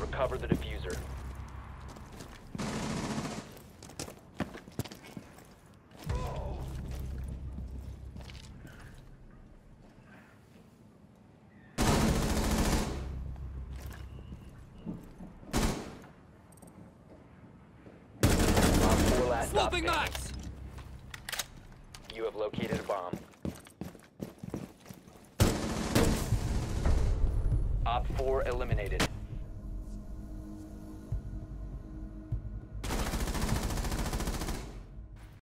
recover the diffuser. Op Swapping max! You have located a bomb. Op 4 eliminated.